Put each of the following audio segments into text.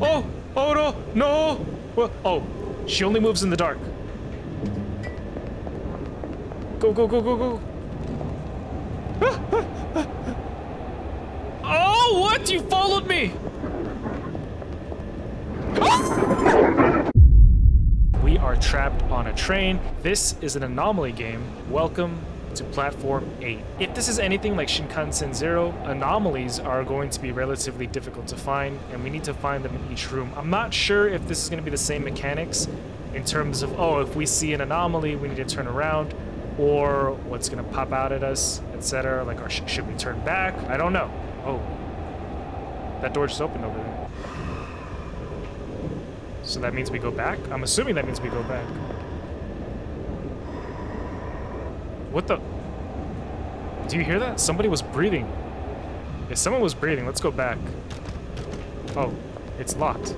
Oh! Oh no! No! Oh, she only moves in the dark. Go, go, go, go, go. Oh, what? You followed me! We are trapped on a train. This is an anomaly game. Welcome to Platform 8. If this is anything like Shinkansen Zero, anomalies are going to be relatively difficult to find, and we need to find them in each room. I'm not sure if this is going to be the same mechanics in terms of, oh, if we see an anomaly, we need to turn around, or what's going to pop out at us, etc. Like, or sh should we turn back? I don't know. Oh, that door just opened over there. So that means we go back? I'm assuming that means we go back. What the? Do you hear that? Somebody was breathing. If someone was breathing, let's go back. Oh, it's locked.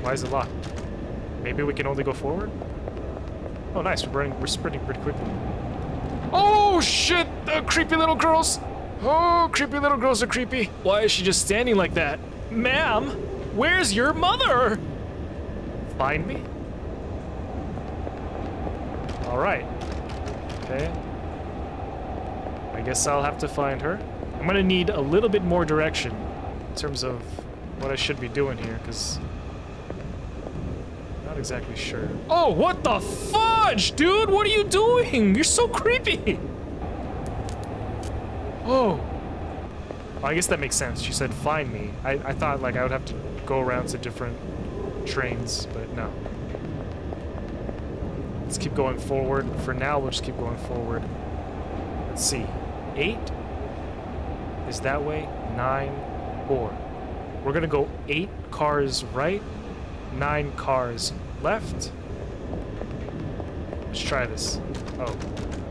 Why is it locked? Maybe we can only go forward? Oh, nice. We're running. We're sprinting pretty quickly. Oh shit! The creepy little girls. Oh, creepy little girls are creepy. Why is she just standing like that, ma'am? Where's your mother? Find me. All right. Okay. I guess I'll have to find her. I'm gonna need a little bit more direction in terms of what I should be doing here, because not exactly sure. Oh, what the fudge, dude? What are you doing? You're so creepy. Oh. Well, I guess that makes sense. She said, find me. I, I thought, like, I would have to go around to different trains, but no. Let's keep going forward. For now, we'll just keep going forward. Let's see. Eight is that way. Nine, four. We're gonna go eight cars right, nine cars left. Let's try this. Oh,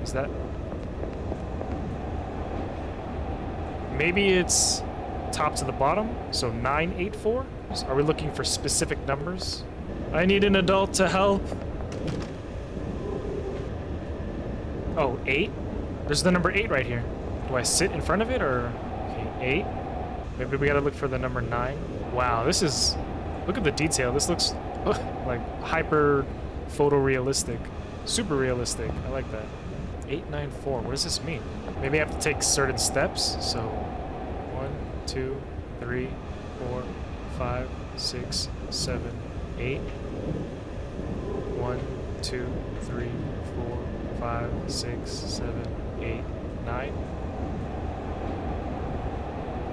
is that? Maybe it's top to the bottom, so 984? Are we looking for specific numbers? I need an adult to help. Eight? There's the number eight right here. Do I sit in front of it or? Okay, eight. Maybe we gotta look for the number nine. Wow, this is. Look at the detail. This looks like hyper photorealistic. Super realistic. I like that. 894. What does this mean? Maybe I have to take certain steps. So, one, two, three, four, five, six, seven, eight. One, two, three, four, five, six, seven, eight, nine.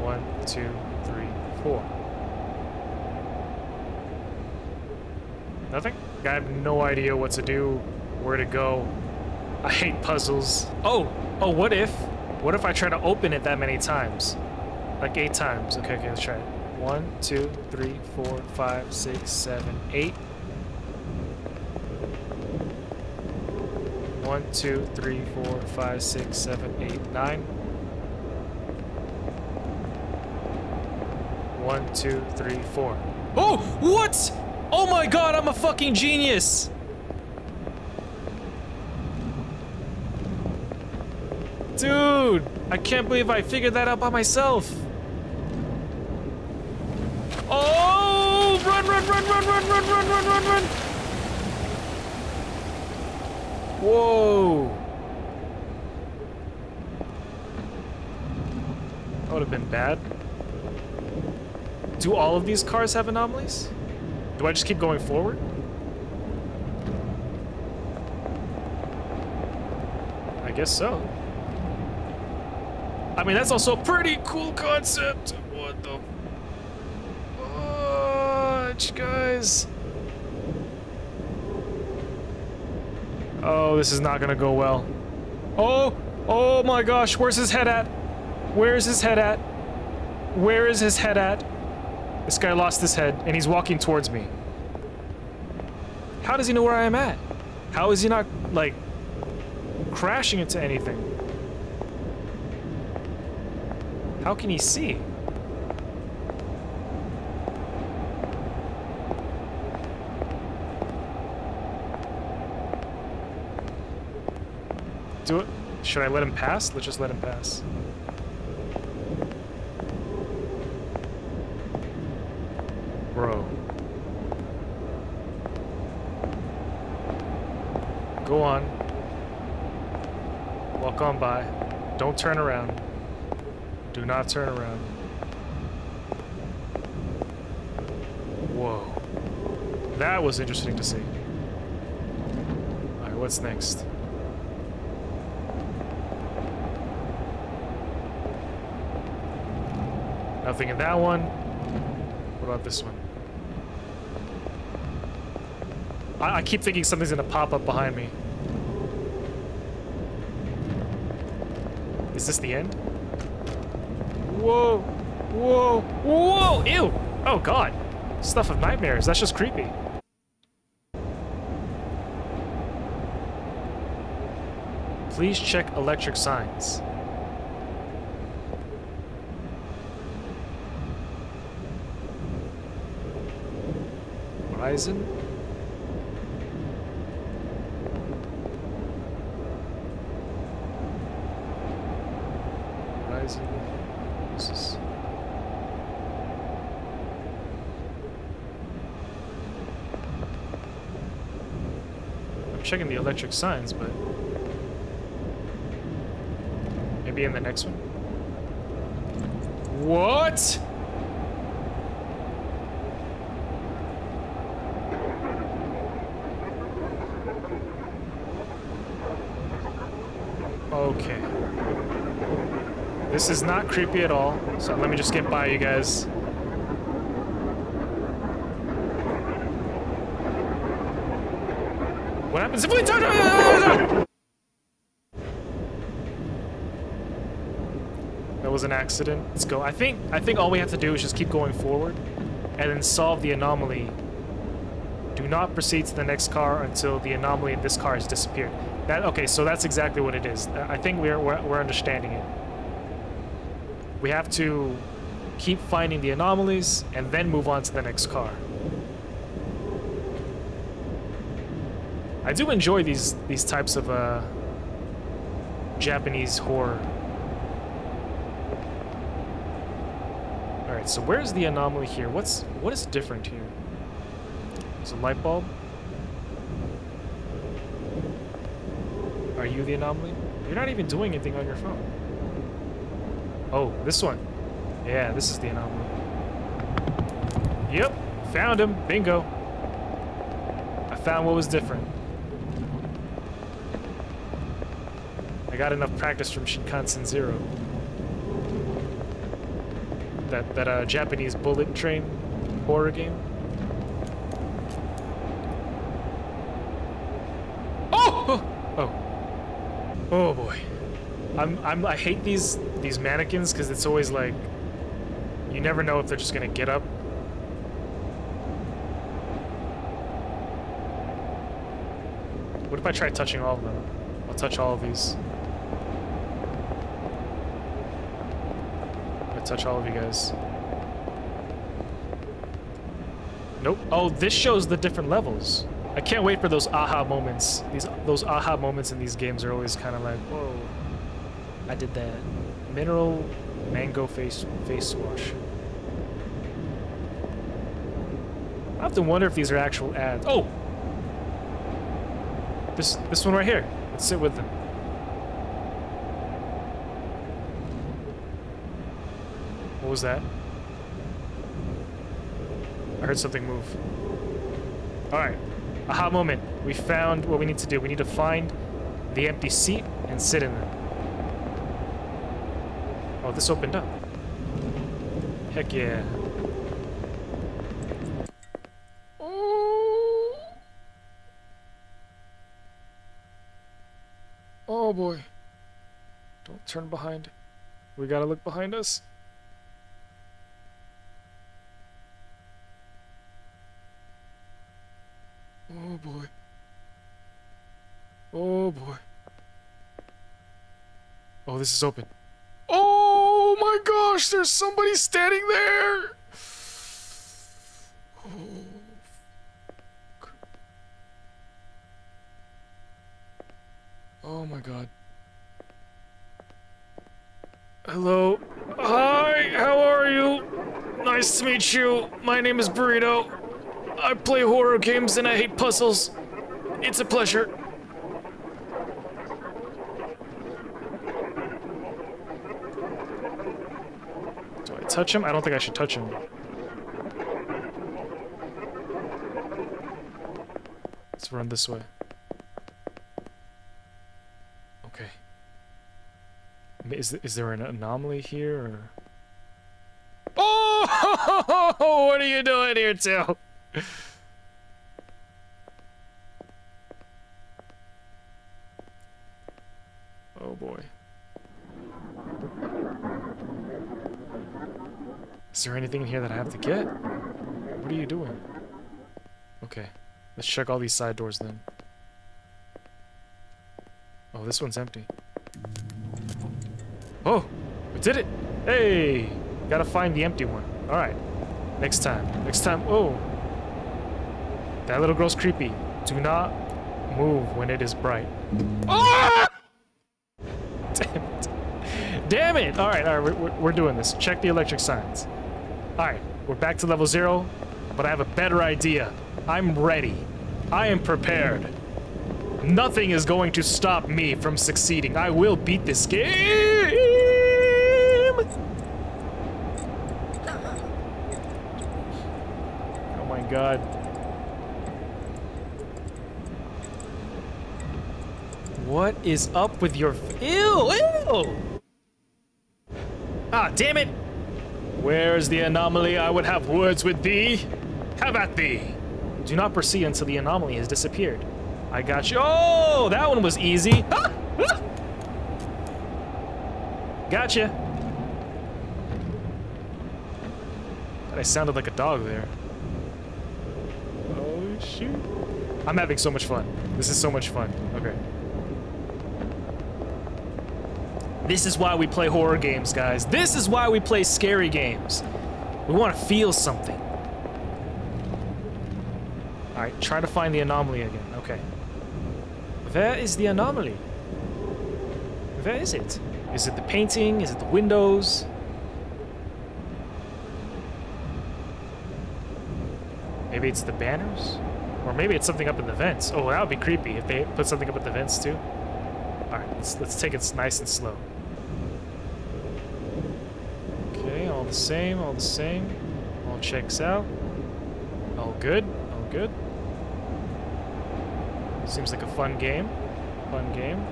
One, two, three, four. Nothing? I have no idea what to do, where to go. I hate puzzles. Oh, oh, what if? What if I try to open it that many times? Like eight times. Okay, okay, let's try it. One, two, three, four, five, six, seven, eight. One, two, three, four, five, six, seven, eight, nine. One, two, three, four. Oh, what? Oh my god, I'm a fucking genius! Dude, I can't believe I figured that out by myself. Oh, run, run, run, run, run, run, run, run, run, run. Whoa. That would have been bad. Do all of these cars have anomalies? Do I just keep going forward? I guess so. I mean, that's also a pretty cool concept. What the fudge, guys? Oh, this is not gonna go well. Oh, oh my gosh, where's his head at? Where's his head at? Where is his head at? This guy lost his head, and he's walking towards me. How does he know where I am at? How is he not, like, crashing into anything? How can he see? Do it. Should I let him pass? Let's just let him pass. Bro. Go on. Walk on by. Don't turn around. Do not turn around. Whoa. That was interesting to see. Alright, what's next? Nothing in that one. What about this one? I, I keep thinking something's gonna pop up behind me. Is this the end? Whoa! Whoa! Whoa! Ew! Oh god! Stuff of nightmares. That's just creepy. Please check electric signs. Horizon? Horizon. This is... I'm checking the electric signs, but... Maybe in the next one? What? Okay. This is not creepy at all, so let me just get by you guys. What happens if we turn? That was an accident. Let's go. I think I think all we have to do is just keep going forward and then solve the anomaly. Do not proceed to the next car until the anomaly in this car has disappeared. That okay, so that's exactly what it is. I think we're we're, we're understanding it. We have to keep finding the anomalies and then move on to the next car. I do enjoy these these types of uh, Japanese horror. All right, so where's the anomaly here? What's what is different here? There's a light bulb. Are you the anomaly? You're not even doing anything on your phone. Oh, this one. Yeah, this is the anomaly. Yep, found him. Bingo. I found what was different. I got enough practice from Shinkansen Zero. That that uh, Japanese bullet train horror game. Oh! Oh. Oh boy. I'm I'm I hate these these mannequins because it's always like you never know if they're just gonna get up. What if I try touching all of them? I'll touch all of these. I touch all of you guys. Nope. Oh, this shows the different levels. I can't wait for those aha moments. These those aha moments in these games are always kind of like, whoa, I did that. Mineral mango face face wash. I have to wonder if these are actual ads. Oh, this this one right here. Let's sit with them. What was that? I heard something move. All right. Aha moment. We found what we need to do. We need to find the empty seat and sit in it. Oh, this opened up. Heck yeah. Oh. Oh boy. Don't turn behind. We gotta look behind us. Oh boy. Oh boy. Oh, this is open. My gosh, there's somebody standing there! Oh. Oh my god. Hello. Hi, how are you? Nice to meet you. My name is Burrito. I play horror games and I hate puzzles. It's a pleasure. Do I touch him? I don't think I should touch him. Let's run this way. Okay. Is, is there an anomaly here, or... Oh! What are you doing here, too? oh, boy. Is there anything in here that I have to get? What are you doing? Okay. Let's check all these side doors then. Oh, this one's empty. Oh! We did it! Hey! Gotta find the empty one. Alright. Next time. Next time. Oh! That little girl's creepy. Do not move when it is bright. Ah! Damn it. Damn it! Alright, alright, we're, we're doing this. Check the electric signs. Alright, we're back to level zero, but I have a better idea. I'm ready. I am prepared. Nothing is going to stop me from succeeding. I will beat this game! Oh my god. What is up with your... Ew! Ew! Ah, damn it! Where is the anomaly? I would have words with thee. Have at thee! Do not proceed until the anomaly has disappeared. I got you. Oh, that one was easy. Ah, ah. Gotcha. I sounded like a dog there. Oh, shoot. I'm having so much fun. This is so much fun. Okay. This is why we play horror games, guys. This is why we play scary games. We want to feel something. Alright, try to find the anomaly again. Okay. Where is the anomaly? Where is it? Is it the painting? Is it the windows? Maybe it's the banners? Or maybe it's something up in the vents. Oh, that would be creepy if they put something up in the vents too. Alright, let's, let's take it nice and slow. Okay, all the same, all the same. All checks out. All good, all good. Seems like a fun game. Fun game.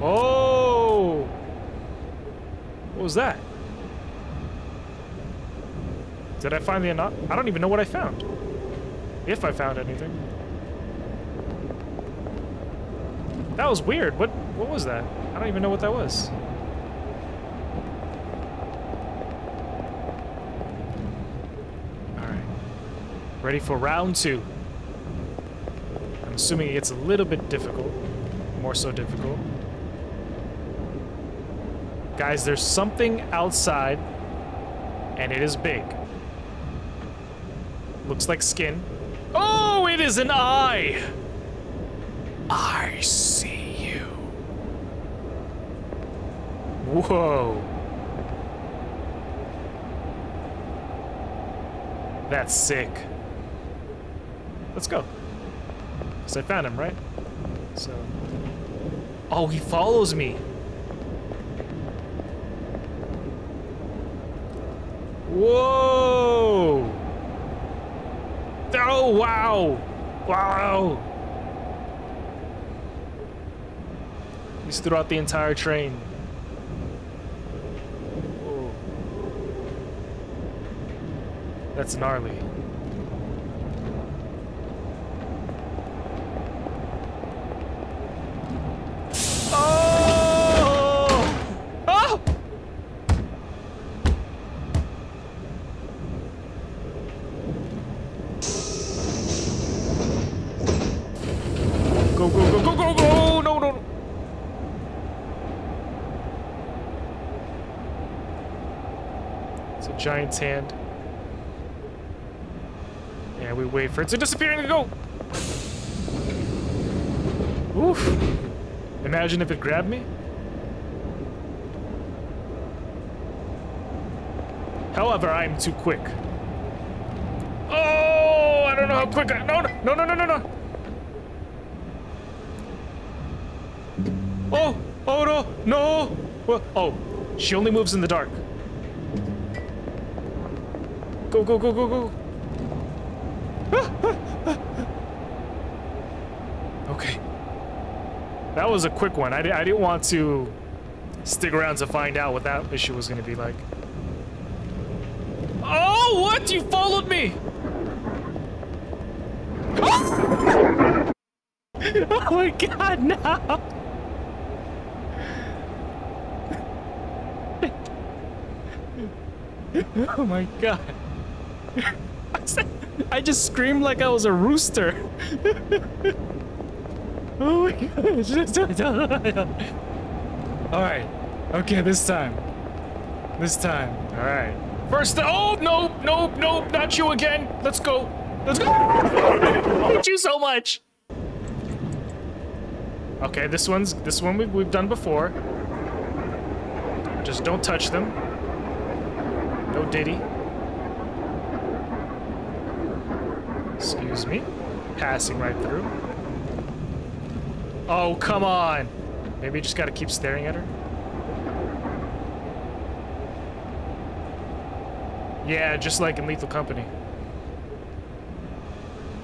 Oh! What was that? Did I find the ano- I don't even know what I found. If I found anything. That was weird. What what was that? I don't even know what that was. Ready for round two. I'm assuming it gets a little bit difficult. More so difficult. Guys, there's something outside, and it is big. Looks like skin. Oh, it is an eye! I see you. Whoa. That's sick. Let's go. Because I found him, right? So... Oh, he follows me. Whoa! Oh, wow! Wow! He's throughout the entire train. That's gnarly. Oh! Oh! Go, go, go, go, go, go! No, no, no! It's a giant's hand. And we wait for it to disappear and go! Oof! Imagine if it grabbed me. However, I am too quick. Oh, I don't know how quick I... No, no, no, no, no, no. Oh, oh, no, no. Oh, she only moves in the dark. Go, go, go, go, go. okay. That was a quick one. I, I didn't want to stick around to find out what that issue was going to be like. Oh, what? You followed me! oh my god, no! oh my god. I just screamed like I was a rooster. oh my god. Alright. Okay, this time. This time. Alright. First, oh, nope, nope, nope, not you again. Let's go. Let's go. Thank you so much. Okay, this one's, this one we've, we've done before. Just don't touch them. No Diddy. Excuse me. Passing right through. Oh, come on. Maybe you just gotta keep staring at her. Yeah, just like in Lethal Company.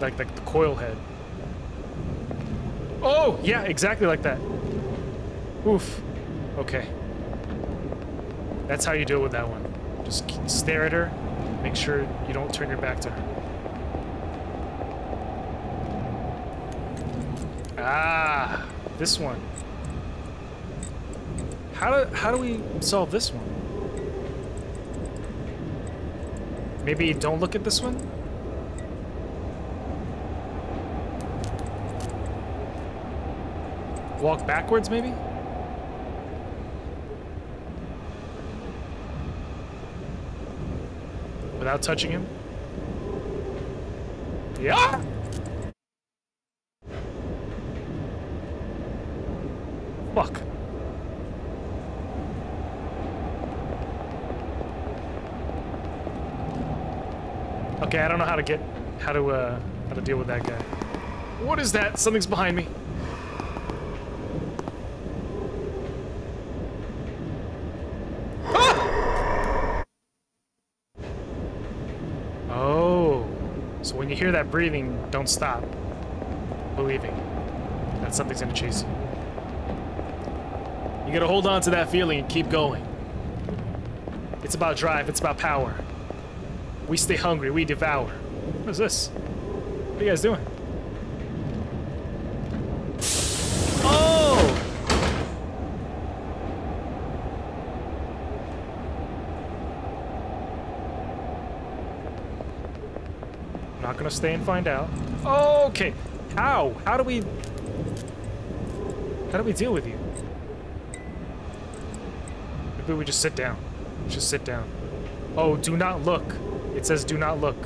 Like, like the coil head. Oh, yeah, exactly like that. Oof. Okay. That's how you deal with that one. Just stare at her, make sure you don't turn your back to her. Ah, this one. How do, how do we solve this one? Maybe don't look at this one? Walk backwards, maybe? Without touching him? Yeah! Okay, I don't know how to get, how to, uh, how to deal with that guy. What is that? Something's behind me. Ah! Oh. So when you hear that breathing, don't stop believing that something's gonna chase you. You gotta hold on to that feeling and keep going. It's about drive, it's about power. We stay hungry, we devour. What is this? What are you guys doing? Oh! Not gonna stay and find out. Okay. How? How do we... How do we deal with you? Maybe we just sit down. Just sit down. Oh, do not look. It says do not look.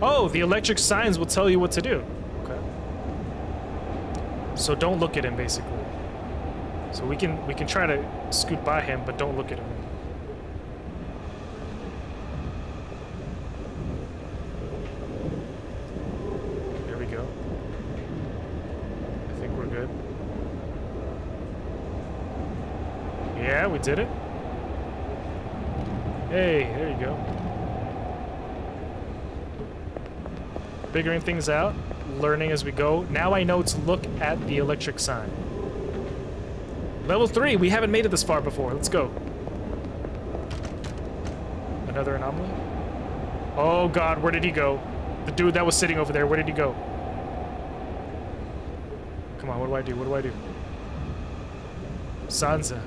Oh, the electric signs will tell you what to do. Okay. So don't look at him, basically. So we can we can try to scoot by him, but don't look at him. There we go. I think we're good. Yeah, we did it. Hey, there you go. Figuring things out, learning as we go. Now I know to look at the electric sign. Level 3, we haven't made it this far before. Let's go. Another anomaly? Oh god, where did he go? The dude that was sitting over there, where did he go? Come on, what do I do? What do I do? Sansa,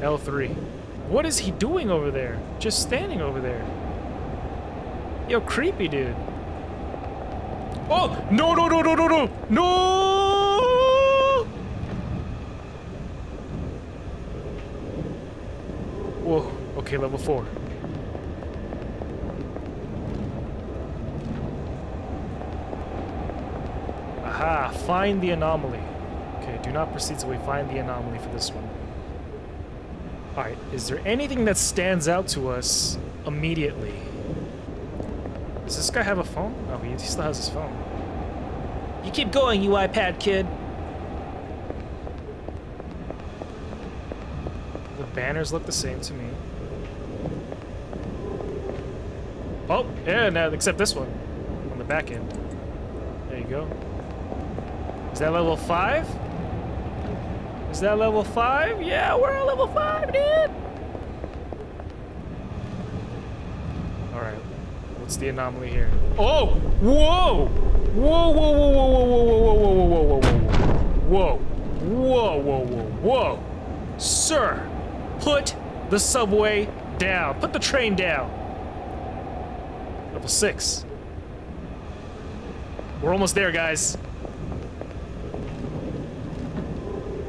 L3. What is he doing over there? Just standing over there. Yo, creepy dude. Oh! No, no, no, no, no, no! No! Whoa. Okay, level four. Aha, find the anomaly. Okay, do not proceed till we find the anomaly for this one. Alright, is there anything that stands out to us immediately? Does this guy have a phone? Oh, he, still has his phone. You keep going, you iPad kid. The banners look the same to me. Oh, yeah, uh, no, except this one. On the back end. There you go. Is that level 5? Is that level 5? Yeah, we're at level 5, dude! Alright. What's the anomaly here? Oh! Whoa! Whoa, whoa, whoa, whoa, whoa, whoa, whoa, whoa, whoa, whoa, whoa, whoa. Whoa, whoa, whoa, whoa. Sir, put the subway down. Put the train down. Level 6. We're almost there, guys.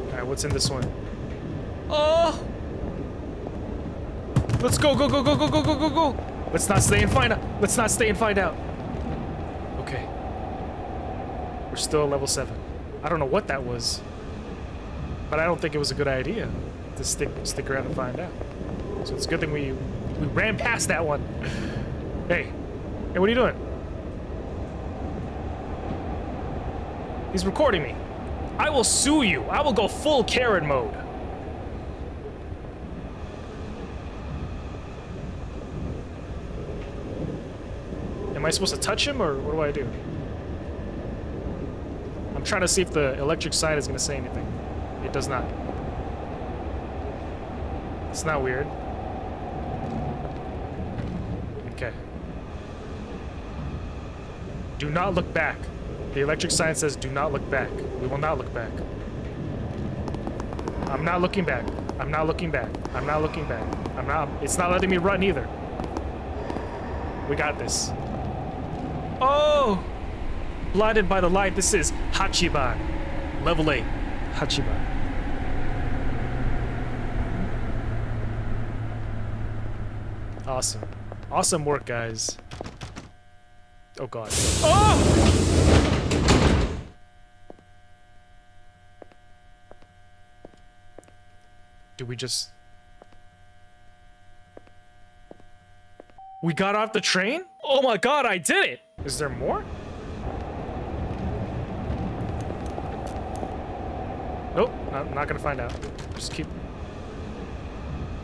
Alright, what's in this one? Oh! Let's go, go, go, go, go, go, go, go, go! Let's not stay and find out. Let's not stay and find out. Okay. We're still at level 7. I don't know what that was. But I don't think it was a good idea to stick stick around and find out. So it's a good thing we we ran past that one. hey. Hey, what are you doing? He's recording me. I will sue you. I will go full Karen mode. Am I supposed to touch him, or what do I do? I'm trying to see if the electric sign is going to say anything. It does not. It's not weird. Okay. Do not look back. The electric sign says do not look back. We will not look back. I'm not looking back. I'm not looking back. I'm not looking back. I'm not. It's not letting me run either. We got this. Oh! Blinded by the light. This is Hachiban. Level 8. Hachiban. Awesome. Awesome work, guys. Oh god. Oh! Do we just... We got off the train? Oh my god, I did it! Is there more? Nope, not, not gonna find out. Just keep...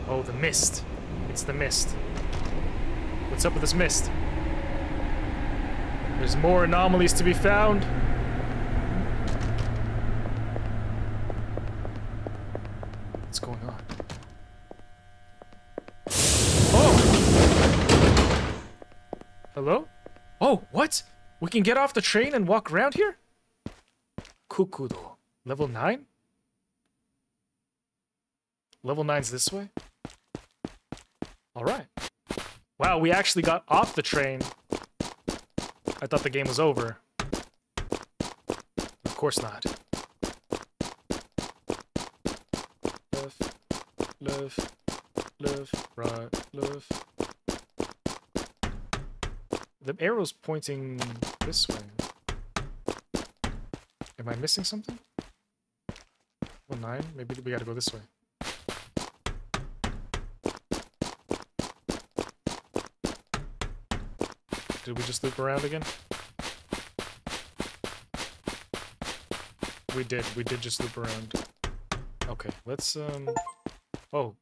Oh, the mist. It's the mist. What's up with this mist? There's more anomalies to be found. What's going on? Oh! Hello? Oh, what? We can get off the train and walk around here? Kukudo. Level 9? Level 9's this way? Alright. Wow, we actually got off the train. I thought the game was over. Of course not. Left, left, left, right, left. The arrow's pointing this way. Am I missing something? Well, nine? Maybe we gotta go this way. Did we just loop around again? We did. We did just loop around. Okay, let's, um... Oh.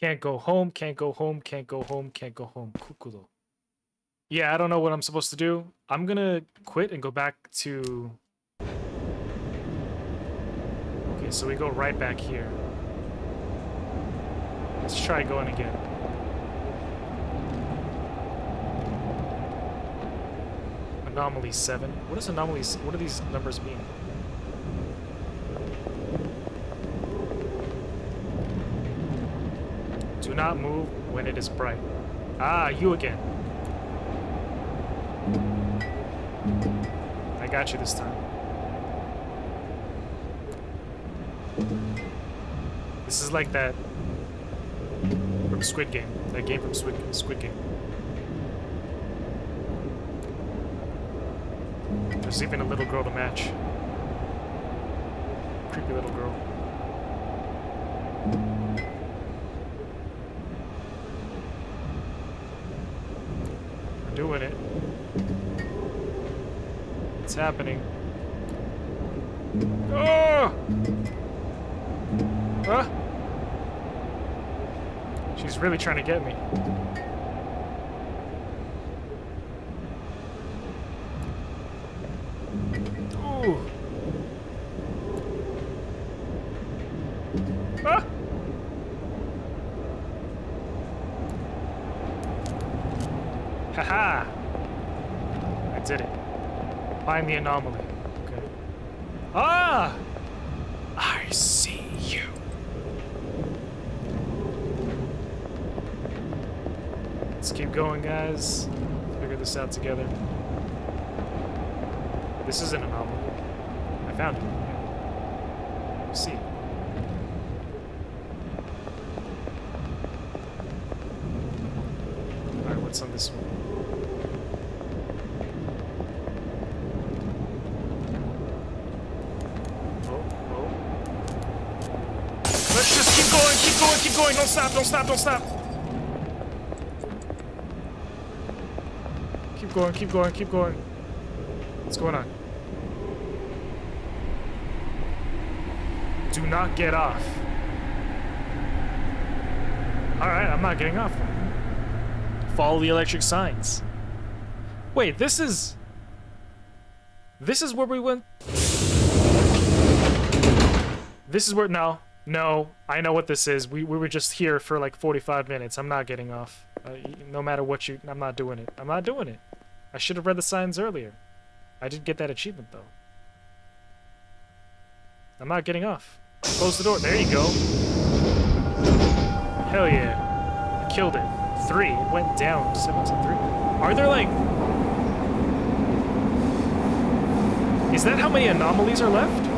Can't go home, can't go home, can't go home, can't go home. Kukudo. Yeah, I don't know what I'm supposed to do. I'm gonna quit and go back to... Okay, so we go right back here. Let's try going again. Anomaly 7. What does anomaly... What do these numbers mean? Do not move when it is bright. Ah, you again. Got you this time. This is like that from Squid Game. That game from Squid, Squid Game. There's even a little girl to match. Creepy little girl. doing it. It's happening. Oh! Huh? She's really trying to get me. Ooh. Ah! Haha! I did it. Find the anomaly. Okay. Ah! I see you. Let's keep going, guys. Figure this out together. This is an anomaly. I found it. Yeah. See. Alright, what's on this one? Oh, oh. Let's just keep going, keep going. Don't stop, don't stop, don't stop. Keep going, keep going, keep going. What's going on? Do not get off. Alright, I'm not getting off. Follow the electric signs. Wait, this is... This is where we went... This is where... No. No. I know what this is. We, we were just here for like 45 minutes. I'm not getting off. Uh, no matter what you... I'm not doing it. I'm not doing it. I should have read the signs earlier. I did get that achievement, though. I'm not getting off. Close the door. There you go. Hell yeah. I killed it. Three. It went down. Seven to three. Are there, like... Is that how many anomalies are left?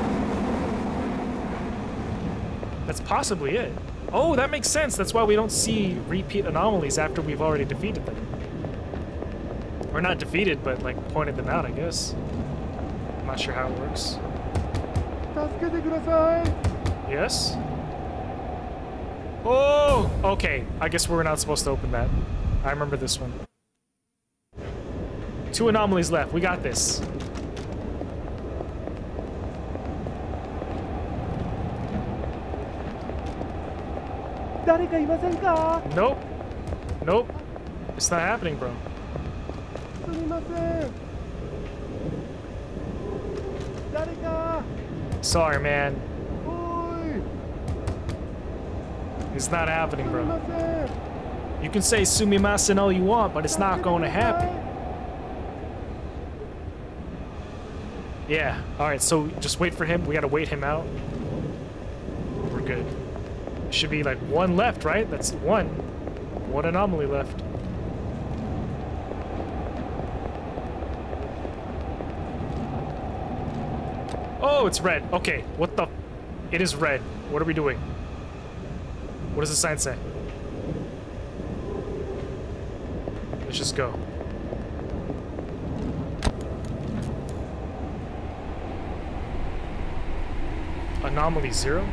That's possibly it. Oh, that makes sense. That's why we don't see repeat anomalies after we've already defeated them. Or not defeated, but like pointed them out, I guess. I'm not sure how it works. Yes? Oh! Okay, I guess we're not supposed to open that. I remember this one. Two anomalies left. We got this. Nope. Nope. It's not happening, bro. Sorry, man. It's not happening, bro. You can say sumimasen all you want, but it's not going to happen. Yeah, alright, so just wait for him. We gotta wait him out. We're good. Should be like one left, right? That's one. One anomaly left. Oh, it's red. Okay, what the... It is red. What are we doing? What does the sign say? Let's just go. Anomaly zero?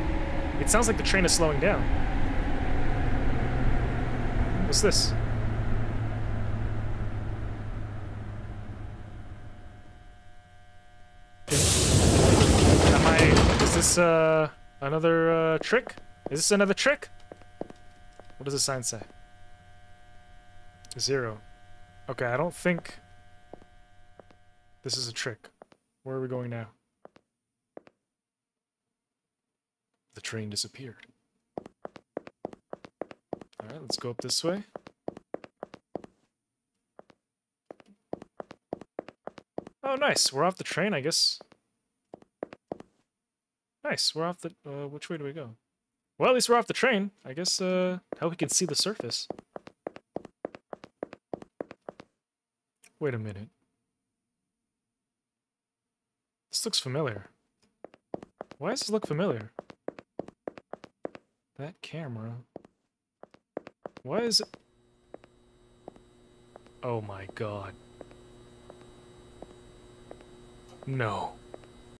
It sounds like the train is slowing down. What's this? Am I... Is this, uh, another, uh, trick? Is this another trick? What does the sign say? Zero. Okay, I don't think... This is a trick. Where are we going now? The train disappeared. Alright, let's go up this way. Oh, nice. We're off the train, I guess. Nice. We're off the... Uh, which way do we go? Well, at least we're off the train. I guess, uh, how we can see the surface. Wait a minute. This looks familiar. Why does this look familiar? That camera. Why is it... Oh my god. No.